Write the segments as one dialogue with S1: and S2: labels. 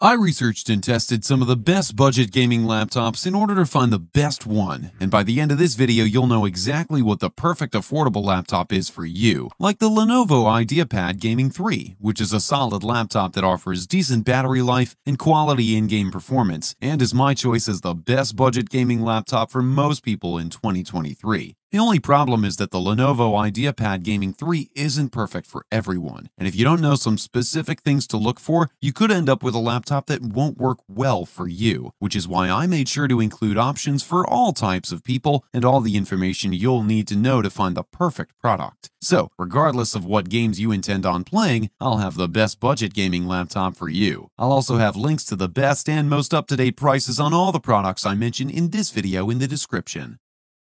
S1: I researched and tested some of the best budget gaming laptops in order to find the best one, and by the end of this video you'll know exactly what the perfect affordable laptop is for you, like the Lenovo IdeaPad Gaming 3, which is a solid laptop that offers decent battery life and quality in-game performance, and is my choice as the best budget gaming laptop for most people in 2023. The only problem is that the Lenovo IdeaPad Gaming 3 isn't perfect for everyone, and if you don't know some specific things to look for, you could end up with a laptop that won't work well for you, which is why I made sure to include options for all types of people and all the information you'll need to know to find the perfect product. So, regardless of what games you intend on playing, I'll have the best budget gaming laptop for you. I'll also have links to the best and most up-to-date prices on all the products I mention in this video in the description.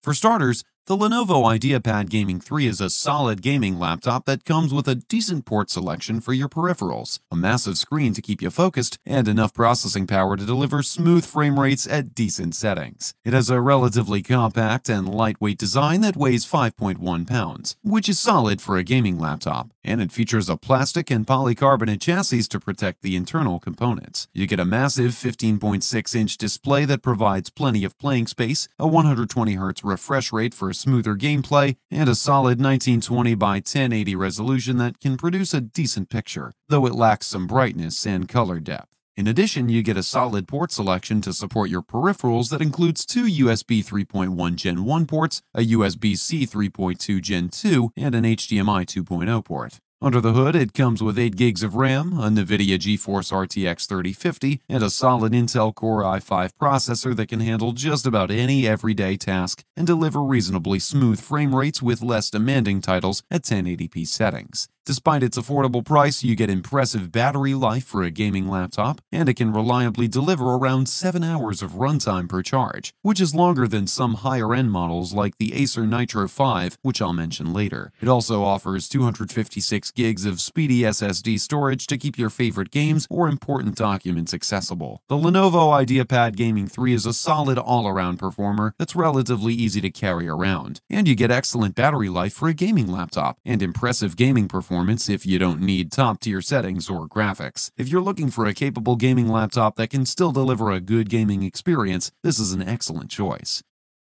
S1: For starters, the Lenovo IdeaPad Gaming 3 is a solid gaming laptop that comes with a decent port selection for your peripherals, a massive screen to keep you focused, and enough processing power to deliver smooth frame rates at decent settings. It has a relatively compact and lightweight design that weighs 5.1 pounds, which is solid for a gaming laptop, and it features a plastic and polycarbonate chassis to protect the internal components. You get a massive 15.6-inch display that provides plenty of playing space, a 120Hz refresh rate for smoother gameplay, and a solid 1920 by 1080 resolution that can produce a decent picture, though it lacks some brightness and color depth. In addition, you get a solid port selection to support your peripherals that includes two USB 3.1 Gen 1 ports, a USB-C 3.2 Gen 2, and an HDMI 2.0 port. Under the hood, it comes with 8 gigs of RAM, a NVIDIA GeForce RTX 3050, and a solid Intel Core i5 processor that can handle just about any everyday task and deliver reasonably smooth frame rates with less demanding titles at 1080p settings. Despite its affordable price, you get impressive battery life for a gaming laptop, and it can reliably deliver around 7 hours of runtime per charge, which is longer than some higher-end models like the Acer Nitro 5, which I'll mention later. It also offers 256 gigs of speedy SSD storage to keep your favorite games or important documents accessible. The Lenovo IdeaPad Gaming 3 is a solid all-around performer that's relatively easy to carry around, and you get excellent battery life for a gaming laptop, and impressive gaming performance performance if you don't need top tier settings or graphics. If you're looking for a capable gaming laptop that can still deliver a good gaming experience, this is an excellent choice.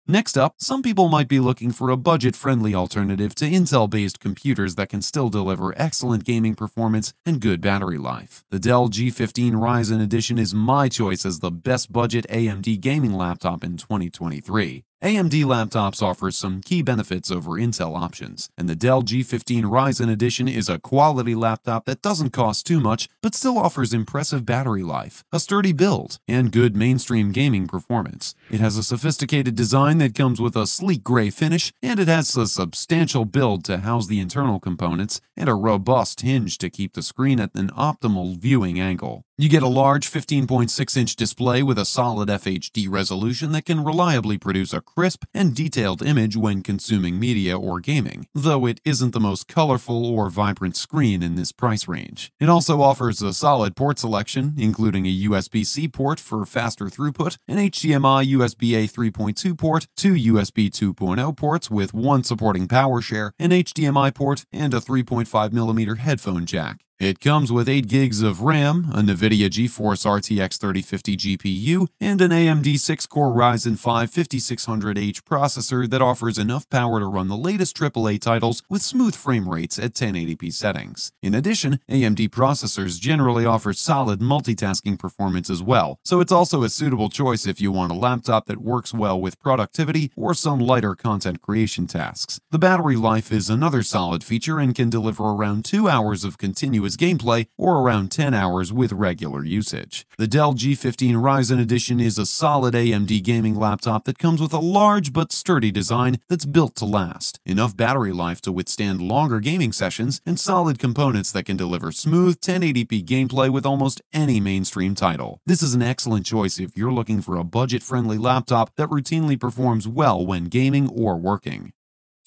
S1: Next up, some people might be looking for a budget-friendly alternative to Intel-based computers that can still deliver excellent gaming performance and good battery life. The Dell G15 Ryzen Edition is my choice as the best budget AMD gaming laptop in 2023. AMD laptops offer some key benefits over Intel options, and the Dell G15 Ryzen Edition is a quality laptop that doesn't cost too much but still offers impressive battery life, a sturdy build, and good mainstream gaming performance. It has a sophisticated design that comes with a sleek gray finish, and it has a substantial build to house the internal components and a robust hinge to keep the screen at an optimal viewing angle. You get a large 15.6 inch display with a solid FHD resolution that can reliably produce a crisp and detailed image when consuming media or gaming, though it isn't the most colorful or vibrant screen in this price range. It also offers a solid port selection, including a USB-C port for faster throughput, an HDMI USB-A 3.2 port, two USB 2.0 ports with one supporting PowerShare, an HDMI port, and a 3.5mm headphone jack. It comes with 8 gigs of RAM, a NVIDIA GeForce RTX 3050 GPU, and an AMD 6-core Ryzen 5 5600H processor that offers enough power to run the latest AAA titles with smooth frame rates at 1080p settings. In addition, AMD processors generally offer solid multitasking performance as well, so it's also a suitable choice if you want a laptop that works well with productivity or some lighter content creation tasks. The battery life is another solid feature and can deliver around 2 hours of continuous gameplay or around 10 hours with regular usage. The Dell G15 Ryzen Edition is a solid AMD gaming laptop that comes with a large but sturdy design that's built to last, enough battery life to withstand longer gaming sessions, and solid components that can deliver smooth 1080p gameplay with almost any mainstream title. This is an excellent choice if you're looking for a budget-friendly laptop that routinely performs well when gaming or working.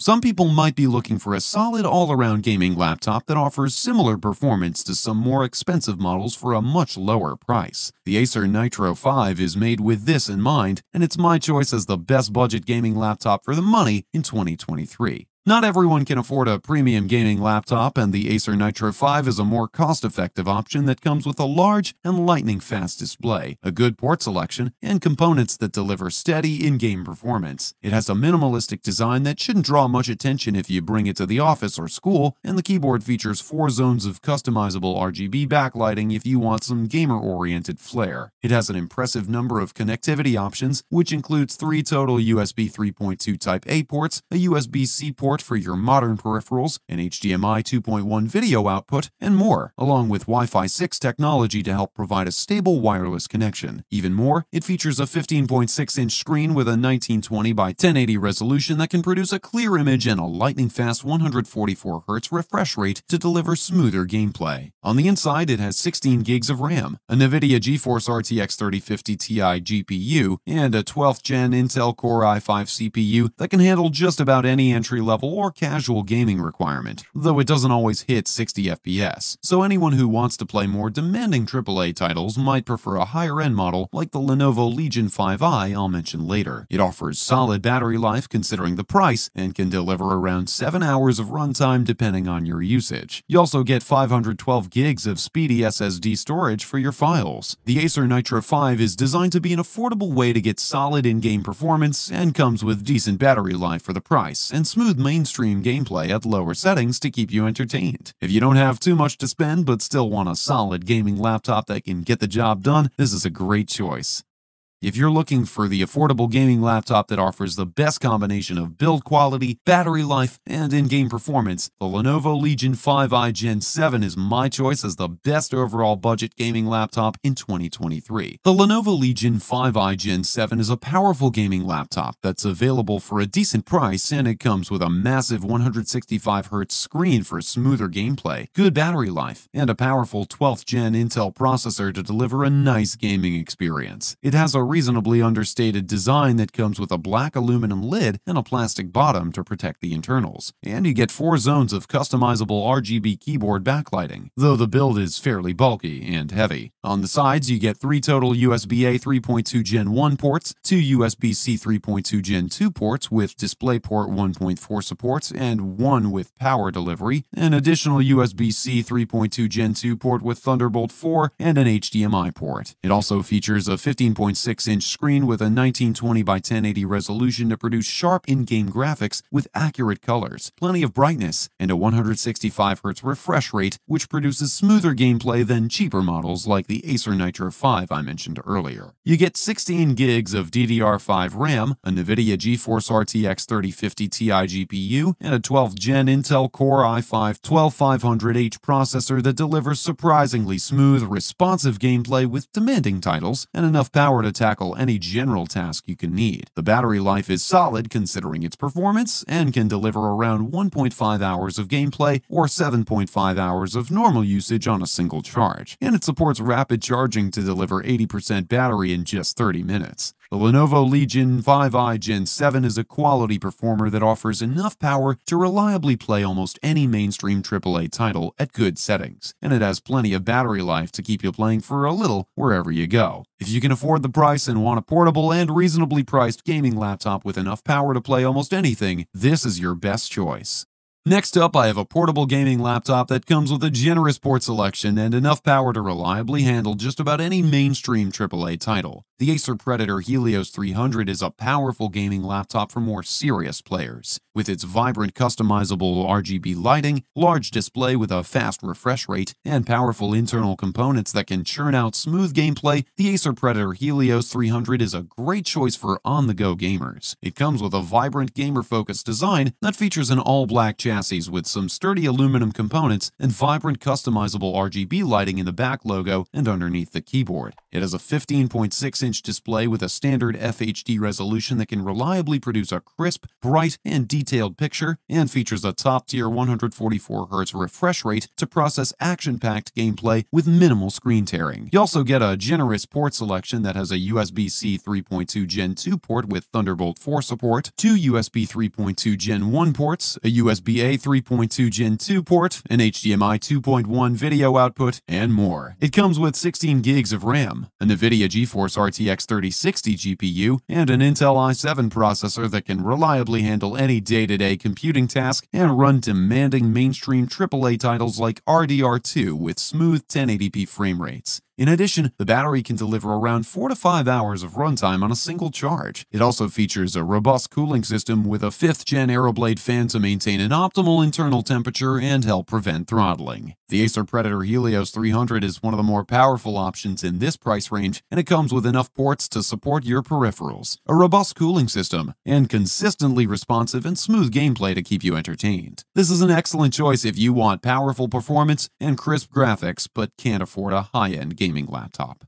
S1: Some people might be looking for a solid all-around gaming laptop that offers similar performance to some more expensive models for a much lower price. The Acer Nitro 5 is made with this in mind, and it's my choice as the best budget gaming laptop for the money in 2023. Not everyone can afford a premium gaming laptop, and the Acer Nitro 5 is a more cost-effective option that comes with a large and lightning-fast display, a good port selection, and components that deliver steady in-game performance. It has a minimalistic design that shouldn't draw much attention if you bring it to the office or school, and the keyboard features four zones of customizable RGB backlighting if you want some gamer-oriented flair. It has an impressive number of connectivity options, which includes three total USB 3.2 Type-A ports, a USB-C port for your modern peripherals, an HDMI 2.1 video output, and more, along with Wi-Fi 6 technology to help provide a stable wireless connection. Even more, it features a 15.6-inch screen with a 1920 by 1080 resolution that can produce a clear image and a lightning-fast 144Hz refresh rate to deliver smoother gameplay. On the inside, it has 16 gigs of RAM, a NVIDIA GeForce RTX 3050 Ti GPU, and a 12th gen Intel Core i5 CPU that can handle just about any entry-level level or casual gaming requirement, though it doesn't always hit 60 FPS, so anyone who wants to play more demanding AAA titles might prefer a higher-end model like the Lenovo Legion 5i I'll mention later. It offers solid battery life considering the price and can deliver around 7 hours of runtime depending on your usage. You also get 512 gigs of speedy SSD storage for your files. The Acer Nitro 5 is designed to be an affordable way to get solid in-game performance and comes with decent battery life for the price and smooth mainstream gameplay at lower settings to keep you entertained. If you don't have too much to spend but still want a solid gaming laptop that can get the job done, this is a great choice. If you're looking for the affordable gaming laptop that offers the best combination of build quality, battery life, and in-game performance, the Lenovo Legion 5i Gen 7 is my choice as the best overall budget gaming laptop in 2023. The Lenovo Legion 5i Gen 7 is a powerful gaming laptop that's available for a decent price and it comes with a massive 165Hz screen for smoother gameplay, good battery life, and a powerful 12th gen Intel processor to deliver a nice gaming experience. It has a reasonably understated design that comes with a black aluminum lid and a plastic bottom to protect the internals. And you get four zones of customizable RGB keyboard backlighting, though the build is fairly bulky and heavy. On the sides, you get three total USB-A 3.2 Gen 1 ports, two USB-C 3.2 Gen 2 ports with DisplayPort 1.4 supports, and one with power delivery, an additional USB-C 3.2 Gen 2 port with Thunderbolt 4, and an HDMI port. It also features a 15.6 6-inch screen with a 1920 by 1080 resolution to produce sharp in-game graphics with accurate colors, plenty of brightness, and a 165Hz refresh rate, which produces smoother gameplay than cheaper models like the Acer Nitro 5 I mentioned earlier. You get 16 gigs of DDR5 RAM, a NVIDIA GeForce RTX 3050 Ti GPU, and a 12th gen Intel Core i5 12500H processor that delivers surprisingly smooth, responsive gameplay with demanding titles and enough power to tackle any general task you can need. The battery life is solid considering its performance and can deliver around 1.5 hours of gameplay or 7.5 hours of normal usage on a single charge, and it supports rapid charging to deliver 80% battery in just 30 minutes. The Lenovo Legion 5i Gen 7 is a quality performer that offers enough power to reliably play almost any mainstream AAA title at good settings, and it has plenty of battery life to keep you playing for a little wherever you go. If you can afford the price and want a portable and reasonably priced gaming laptop with enough power to play almost anything, this is your best choice. Next up, I have a portable gaming laptop that comes with a generous port selection and enough power to reliably handle just about any mainstream AAA title. The Acer Predator Helios 300 is a powerful gaming laptop for more serious players. With its vibrant customizable RGB lighting, large display with a fast refresh rate, and powerful internal components that can churn out smooth gameplay, the Acer Predator Helios 300 is a great choice for on-the-go gamers. It comes with a vibrant gamer-focused design that features an all-black chassis with some sturdy aluminum components and vibrant customizable RGB lighting in the back logo and underneath the keyboard. It has a 15.6 inch display with a standard FHD resolution that can reliably produce a crisp, bright, and detailed picture, and features a top-tier 144Hz refresh rate to process action-packed gameplay with minimal screen tearing. You also get a generous port selection that has a USB-C 3.2 Gen 2 port with Thunderbolt 4 support, two USB 3.2 Gen 1 ports, a USB-A 3.2 Gen 2 port, an HDMI 2.1 video output, and more. It comes with 16 gigs of RAM, a NVIDIA GeForce RTX 3060 GPU, and an Intel i7 processor that can reliably handle any day-to-day computing tasks and run demanding mainstream AAA titles like RDR2 with smooth 1080p frame rates. In addition, the battery can deliver around 4 to 5 hours of runtime on a single charge. It also features a robust cooling system with a 5th gen Aeroblade fan to maintain an optimal internal temperature and help prevent throttling. The Acer Predator Helios 300 is one of the more powerful options in this price range, and it comes with enough ports to support your peripherals, a robust cooling system, and consistently responsive and smooth gameplay to keep you entertained. This is an excellent choice if you want powerful performance and crisp graphics but can't afford a high-end gaming laptop.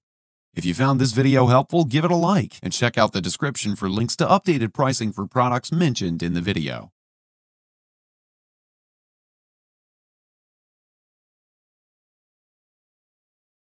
S1: If you found this video helpful, give it a like and check out the description for links to updated pricing for products mentioned in the video.